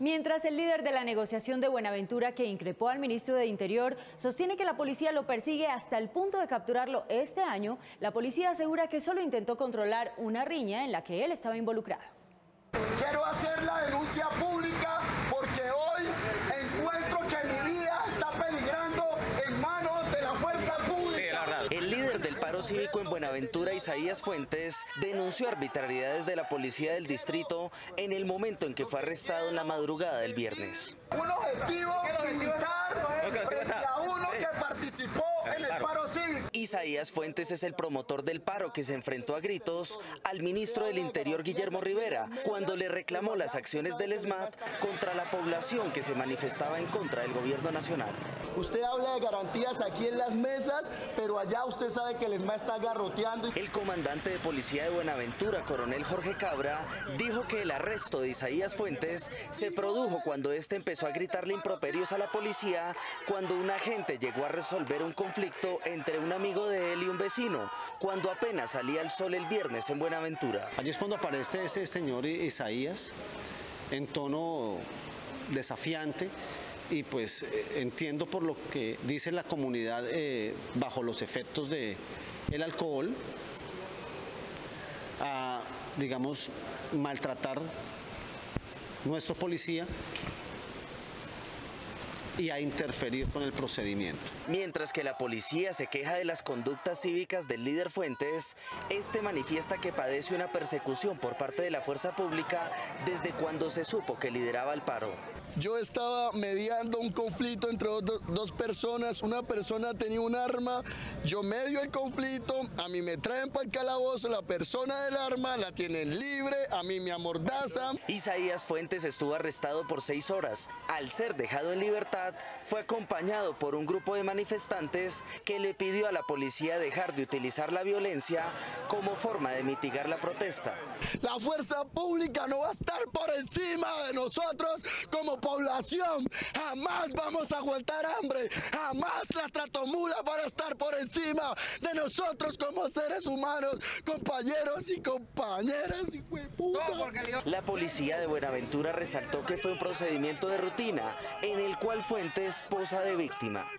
Mientras el líder de la negociación de Buenaventura que increpó al ministro de Interior sostiene que la policía lo persigue hasta el punto de capturarlo este año, la policía asegura que solo intentó controlar una riña en la que él estaba involucrado. Quiero la denuncia pública porque hoy encuentro que mi vida está peligrando en manos de la fuerza pública. El líder del paro cívico en Buenaventura, Isaías Fuentes, denunció arbitrariedades de la policía del distrito en el momento en que fue arrestado en la madrugada del viernes. Un objetivo militar frente a uno que participó en el paro cívico. Isaías Fuentes es el promotor del paro que se enfrentó a gritos al ministro del Interior Guillermo Rivera cuando le reclamó las acciones del SMAT contra la población que se manifestaba en contra del gobierno nacional. Usted habla de garantías aquí en las mesas, pero allá usted sabe que el ESMA está garroteando. El comandante de policía de Buenaventura, coronel Jorge Cabra, dijo que el arresto de Isaías Fuentes se produjo cuando este empezó a gritarle improperios a la policía cuando un agente llegó a resolver un conflicto entre un amigo de él y un vecino, cuando apenas salía el sol el viernes en Buenaventura. Allí es cuando aparece ese señor Isaías en tono desafiante y pues eh, entiendo por lo que dice la comunidad eh, bajo los efectos del el alcohol a, digamos, maltratar nuestro policía y a interferir con el procedimiento. Mientras que la policía se queja de las conductas cívicas del líder Fuentes, este manifiesta que padece una persecución por parte de la fuerza pública desde cuando se supo que lideraba el paro. Yo estaba mediando un conflicto entre dos, dos, personas, una persona tenía un arma, yo medio el conflicto, a mí me traen para el calabozo, la persona del arma la tienen libre, a mí me amordazan. Isaías Fuentes estuvo arrestado por seis horas. Al ser dejado en libertad, fue acompañado por un grupo de manifestantes que le pidió a la policía dejar de utilizar la violencia como forma de mitigar la protesta. La fuerza pública no va a estar por encima de nosotros como población. Jamás vamos a aguantar hambre. Jamás la tratomula para estar por encima de nosotros como seres humanos, compañeros y compañeras. La policía de Buenaventura resaltó que fue un procedimiento de rutina en el cual Fuentes posa de víctima.